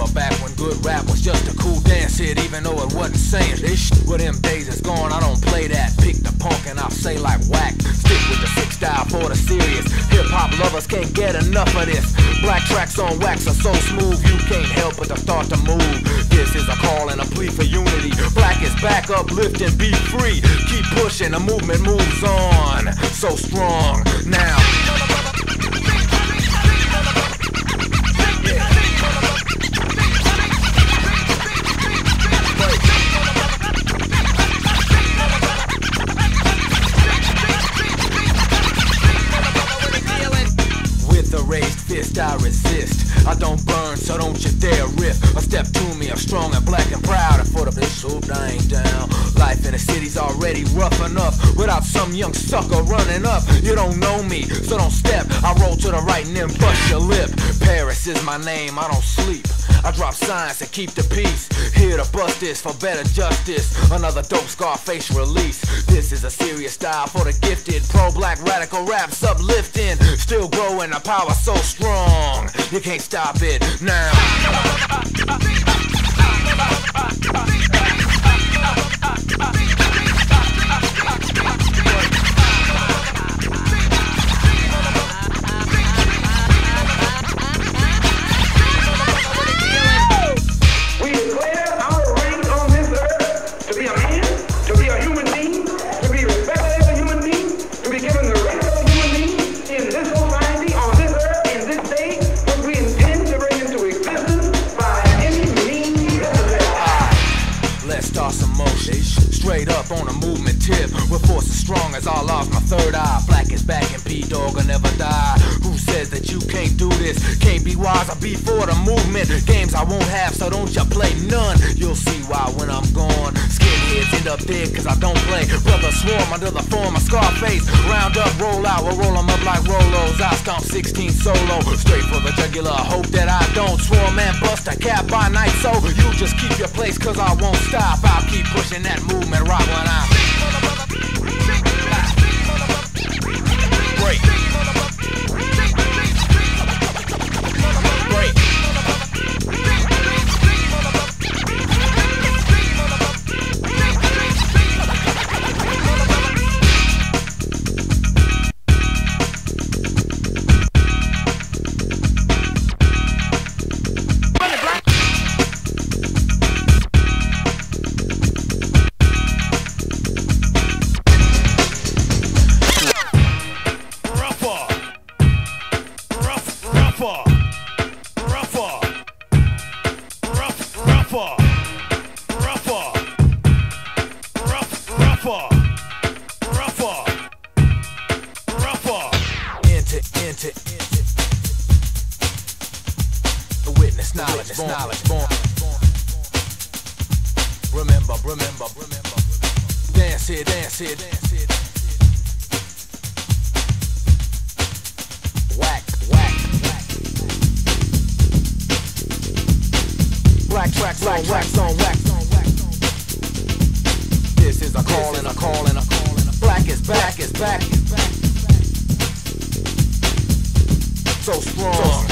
Remember back when good rap was just a cool dance hit, even though it wasn't saying this. Well, them days is gone, I don't play that. Pick the punk and I'll say like whack. Stick with the sick style for the serious. Hip hop lovers can't get enough of this. Black tracks on wax are so smooth, you can't help but to start to move. This is a call and a plea for unity. Black is back, uplift and be free. Keep pushing, the movement moves on. So strong now. Burn, so don't you dare riff. A step to me, I'm strong and black and proud. And for the bitch, hoop, I ain't down. Life in the city's already rough enough. Without some young sucker running up, you don't know me, so don't step. I roll to the right and then bust your lip. Paris is my name, I don't sleep. I drop signs to keep the peace. Here to bust this for better justice. Another dope Scarface release. This is a serious style for the gifted. Pro black radical raps uplifting. Still growing, the power so strong. You can't stop it now. On a movement tip. With force as strong as I lost my third eye. Black is back and P Dog will never die. Who says that you can't do this? Can't be wise, I be for the movement. Games I won't have, so don't you play none. You'll see why when I'm gone. Skinheads end up dead cause I don't play. Brother swarm under the form of Scarface. Round up, roll out, we'll roll 'em up like Rolos. I stomp 16 solo. Straight for the jugular. Hope that I don't So you just keep your place cause I won't stop. I'll keep pushing that movement right when I rougher, rougher, rough, rougher, rougher, rough, rougher, rougher, rougher. Enter, enter, enter. Witness knowledge, born, knowledge, born. Remember, remember, remember. Dance here, dance here, dance here. Wax on wax on wax. This is a call and a call and a call and a black is back is back. So strong,